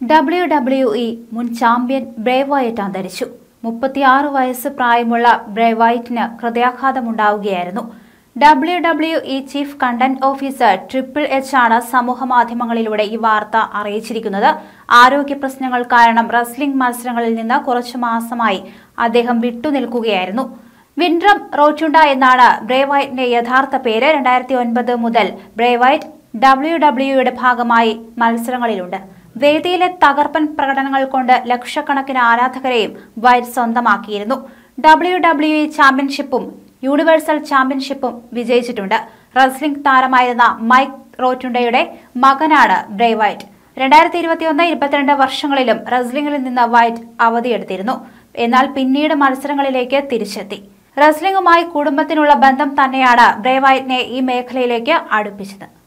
W W E മുൻ champion Bray Wyatt അന്തരിച്ചു. മുപ്പത്തിയാറ് വയസ്സ് പ്രായമുള്ള ബ്രേവൈറ്റിന് ഹൃദയാഘാതമുണ്ടാവുകയായിരുന്നു. W W E chief content officer triple H ആണ് സമൂഹ മാധ്യമങ്ങളിലൂടെ ഈ വാർത്ത അറിയിച്ചിരിക്കുന്നത്. ആരോഗ്യ പ്രശ്നങ്ങൾ കാരണം റെസ്ലിംഗ് മത്സരങ്ങളിൽ നിന്ന് കുറച്ചു മാസമായി അദ്ദേഹം വിട്ടുനിൽക്കുകയായിരുന്നു. വിൻഡ്രം റോറ്റുണ്ട എന്നാണ് ബ്രേവൈറ്റിന്റെ യഥാർത്ഥ പേര്. രണ്ടായിരത്തി ഒൻപത് മുതൽ ബ്രേവൈറ്റ് ഡബ്ല്യു ഡബ്ല്യുയുടെ ഭാഗമായി മത്സരങ്ങളിലുണ്ട്. വേദിയിലെ തകർപ്പൻ പ്രകടനങ്ങൾ കൊണ്ട് ലക്ഷക്കണക്കിന് ആരാധകരെയും വൈറ്റ് സ്വന്തമാക്കിയിരുന്നു. ഡബ്ല്യു ഡബ്ല്യു ഇ ചാമ്പ്യൻഷിപ്പും യൂണിവേഴ്സൽ ചാമ്പ്യൻഷിപ്പും വിജയിച്ചിട്ടുണ്ട്. റെസ്ലിംഗ് താരമായിരുന്ന മൈക്ക് റോറ്റുണ്ടയുടെ മകനാണ് ബ്രേ വൈറ്റ്. രണ്ടായിരത്തി ഇരുപത്തിയൊന്ന് ഇരുപത്തിരണ്ട് വർഷങ്ങളിലും റെസ്ലിംഗിൽ നിന്ന് വൈറ്റ് അവധിയെടുത്തിരുന്നു. എന്നാൽ പിന്നീട് മത്സരങ്ങളിലേക്ക് തിരിച്ചെത്തി. റെസ്ലിംഗുമായി കുടുംബത്തിനുള്ള ബന്ധം തന്നെയാണ് ബ്രേ വൈറ്റിനെ ഈ മേഖലയിലേക്ക് അടുപ്പിച്ചത്.